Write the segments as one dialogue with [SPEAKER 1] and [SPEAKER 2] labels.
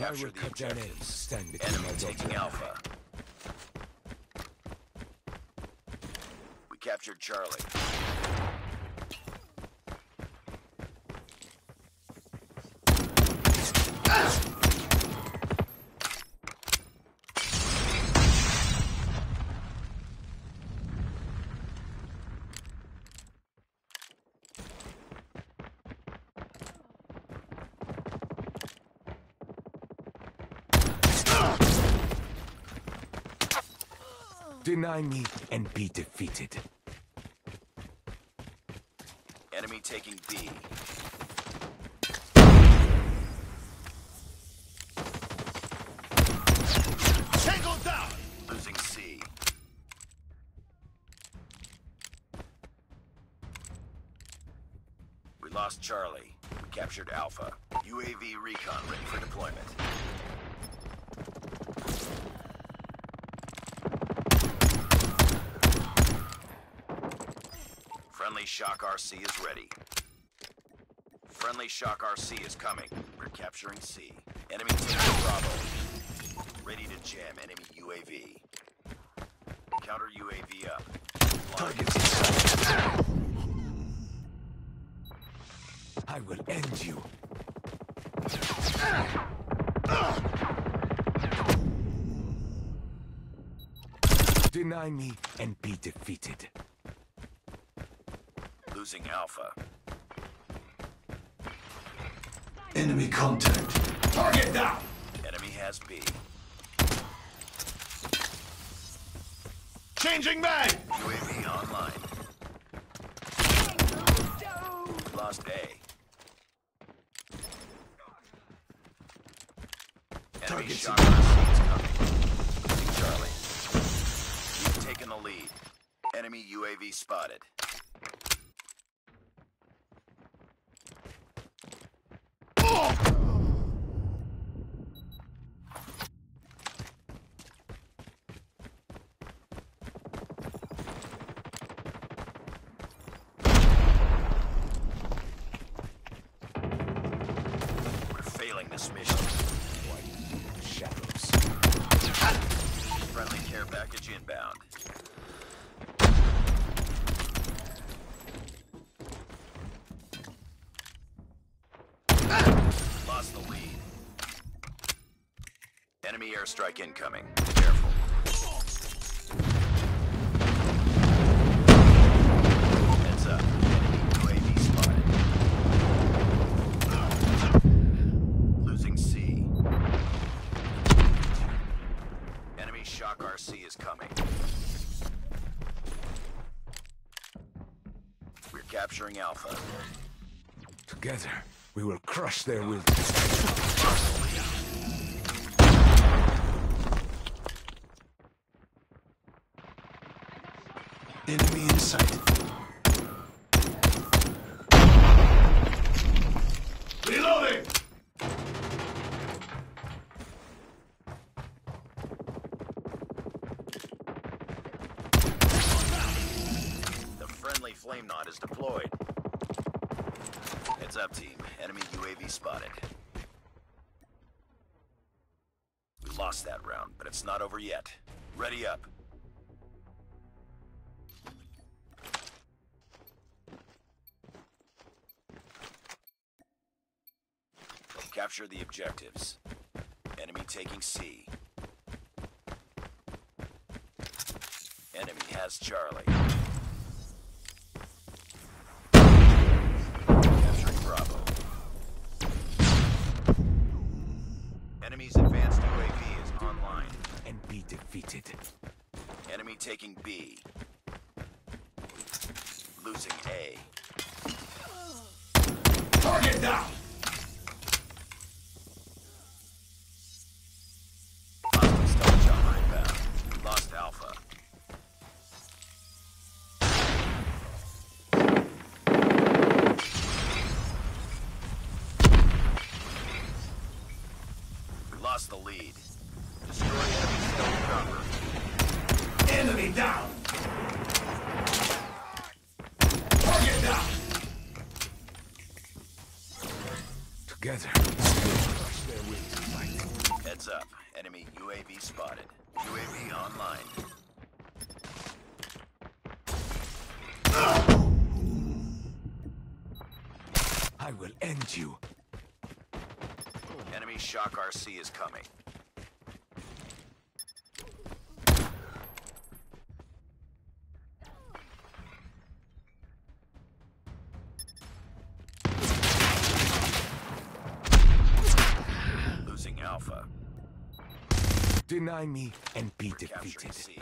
[SPEAKER 1] Capture the
[SPEAKER 2] cut their
[SPEAKER 1] objectives.
[SPEAKER 2] names. Stand between
[SPEAKER 1] Enemy taking. Alpha. We captured Charlie.
[SPEAKER 2] Deny me and be defeated.
[SPEAKER 1] Enemy taking B.
[SPEAKER 3] Tango down!
[SPEAKER 1] Losing C. We lost Charlie. We captured Alpha. UAV recon ready for deployment. Friendly Shock RC is ready. Friendly Shock RC is coming. We're capturing C. Enemy taking Bravo. Ready to jam enemy UAV. Counter UAV up.
[SPEAKER 2] Targets. I will end you. Deny me and be defeated.
[SPEAKER 1] Losing Alpha.
[SPEAKER 3] Enemy contact. Target down!
[SPEAKER 1] Enemy has B.
[SPEAKER 3] Changing mag!
[SPEAKER 1] UAV online. Lost A. Enemy
[SPEAKER 3] Targets
[SPEAKER 1] shock RC is coming. Losing Charlie. We've taken the lead. Enemy UAV spotted. We're this mission.
[SPEAKER 2] Shadows.
[SPEAKER 1] Friendly care package inbound. Lost the lead. Enemy airstrike incoming. Careful. Capturing Alpha.
[SPEAKER 2] Together, we will crush their will.
[SPEAKER 3] Enemy in sight.
[SPEAKER 1] Friendly Flamenaut is deployed. Heads up, team. Enemy UAV spotted. We lost that round, but it's not over yet. Ready up. Capture the objectives. Enemy taking C. Enemy has Charlie. Capturing Bravo. Enemy's advanced UAV is online.
[SPEAKER 2] and be defeated.
[SPEAKER 1] Enemy taking B. Losing A.
[SPEAKER 3] Target down!
[SPEAKER 1] Hostile stealth chopper inbound. Lost Alpha. Lost the lead. Destroy enemy stealth chopper.
[SPEAKER 3] Enemy down! Target down!
[SPEAKER 2] Together, we will crush their will to fight.
[SPEAKER 1] UAV spotted. UAV online.
[SPEAKER 2] I will end you.
[SPEAKER 1] Enemy Shock RC is coming.
[SPEAKER 2] Deny me and be defeated.
[SPEAKER 1] C.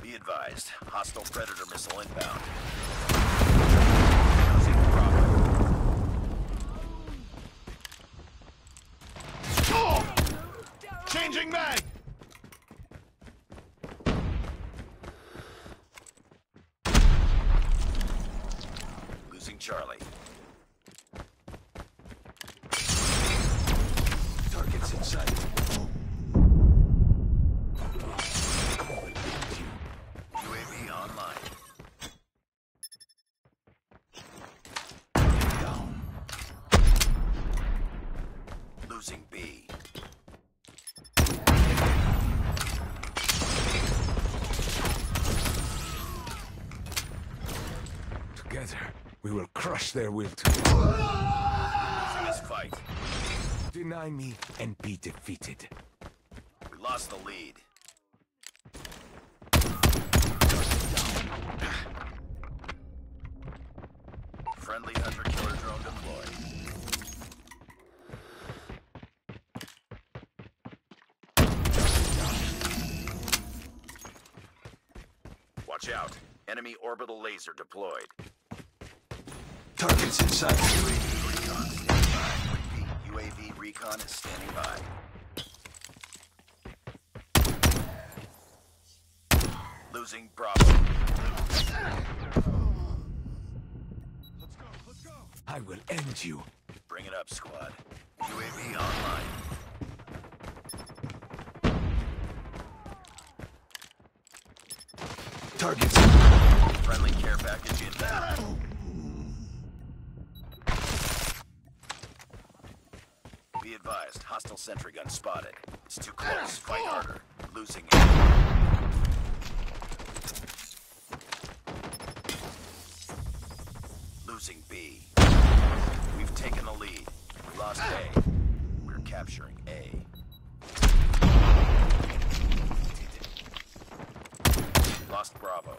[SPEAKER 1] Be advised, hostile Predator missile inbound.
[SPEAKER 3] Changing mag!
[SPEAKER 1] Losing Charlie.
[SPEAKER 2] Together, we will crush their will to
[SPEAKER 1] fight.
[SPEAKER 2] deny me and be defeated.
[SPEAKER 1] We lost the lead. Friendly hunter-killer drone deployed. Watch out. Enemy orbital laser deployed.
[SPEAKER 3] Targets in sight.
[SPEAKER 1] UAV recon standing by. UAV recon is standing by. Losing Bravo.
[SPEAKER 2] I will end you.
[SPEAKER 1] Bring it up, squad. UAV online.
[SPEAKER 3] Targets.
[SPEAKER 1] Friendly care package inbound. Be advised, hostile sentry gun spotted. It's too close. Ah, Fight harder. Losing it. Losing B. We've taken the lead. We lost A. Ah. We're capturing A. Lost Bravo.